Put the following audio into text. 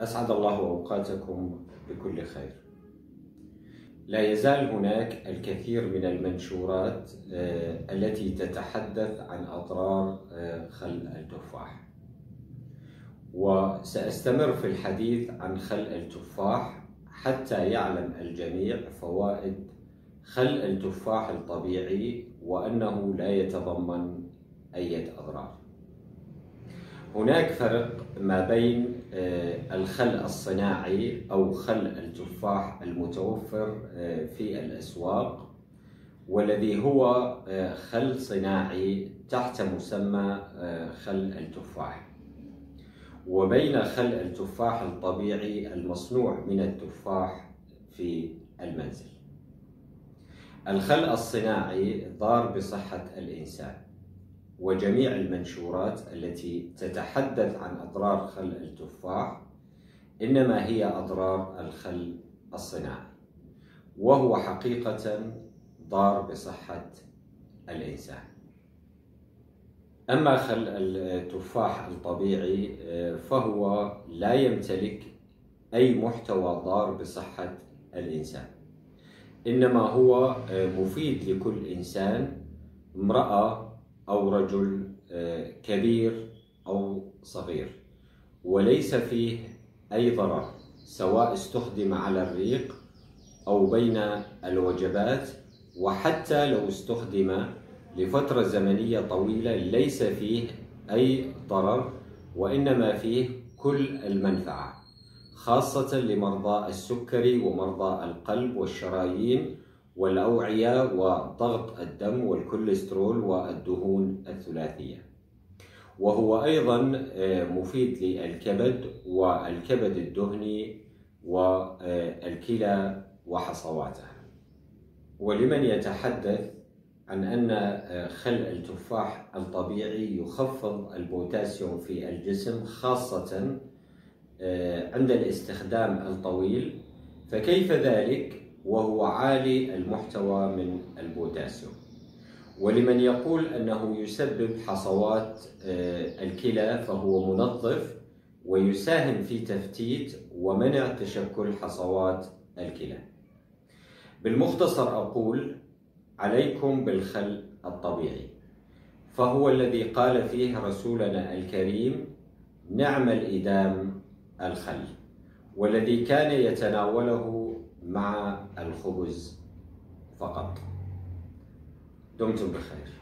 أسعد الله أوقاتكم بكل خير. لا يزال هناك الكثير من المنشورات آه، التي تتحدث عن أضرار آه، خل التفاح. وسأستمر في الحديث عن خل التفاح حتى يعلم الجميع فوائد خل التفاح الطبيعي وأنه لا يتضمن أي أضرار. هناك فرق ما بين آه، الخل الصناعي أو خل التفاح المتوفر آه، في الأسواق والذي هو آه، خل صناعي تحت مسمى خل التفاح. وبين خل التفاح الطبيعي المصنوع من التفاح في المنزل. الخل الصناعي ضار بصحة الإنسان. وجميع المنشورات التي تتحدث عن أضرار خل التفاح إنما هي أضرار الخل الصناعي وهو حقيقة ضار بصحة الإنسان. أما خل التفاح الطبيعي فهو لا يمتلك أي محتوى ضار بصحة الإنسان إنما هو مفيد لكل إنسان امرأة أو رجل آه، كبير أو صغير. وليس فيه أي ضرر سواء استخدم على الريق أو بين الوجبات. وحتى لو استخدم لفترة زمنية طويلة ليس فيه أي ضرر وإنما فيه كل المنفعة خاصة لمرضى السكري ومرضى القلب والشرايين. والأوعية وضغط الدم والكوليسترول والدهون الثلاثية. وهو أيضا آه، مفيد للكبد والكبد الدهني والكلى وحصواتها ولمن يتحدث عن أن آه، خل التفاح الطبيعي يخفض البوتاسيوم في الجسم خاصة آه، عند الاستخدام الطويل فكيف ذلك؟ وهو عالي المحتوى من البوتاسيوم. ولمن يقول أنه يسبب حصوات آه، الكلى فهو منظف ويساهم في تفتيت ومنع تشكل حصوات الكلى. بالمختصر أقول عليكم بالخل الطبيعي. فهو الذي قال فيه رسولنا الكريم نعم الإدام الخل والذي كان يتناوله مع الخبز فقط. دمتم بخير.